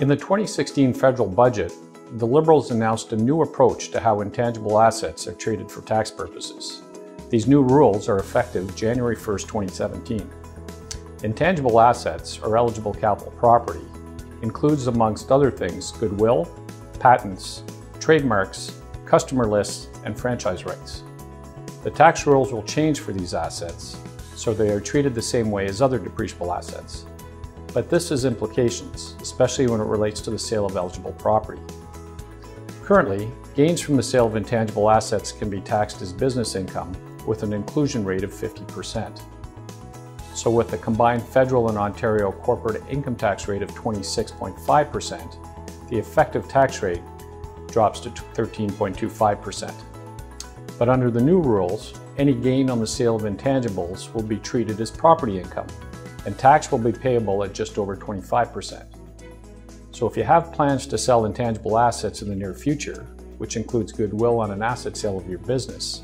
In the 2016 federal budget, the Liberals announced a new approach to how intangible assets are treated for tax purposes. These new rules are effective January 1, 2017. Intangible assets, or eligible capital property, includes amongst other things goodwill, patents, trademarks, customer lists, and franchise rights. The tax rules will change for these assets, so they are treated the same way as other depreciable assets. But this has implications, especially when it relates to the sale of eligible property. Currently, gains from the sale of intangible assets can be taxed as business income with an inclusion rate of 50%. So with a combined federal and Ontario corporate income tax rate of 26.5%, the effective tax rate drops to 13.25%. But under the new rules, any gain on the sale of intangibles will be treated as property income, and tax will be payable at just over 25%. So if you have plans to sell intangible assets in the near future, which includes goodwill on an asset sale of your business,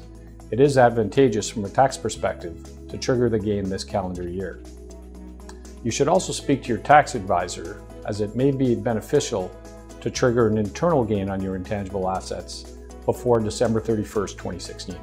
it is advantageous from a tax perspective to trigger the gain this calendar year. You should also speak to your tax advisor as it may be beneficial to trigger an internal gain on your intangible assets before December 31st, 2016.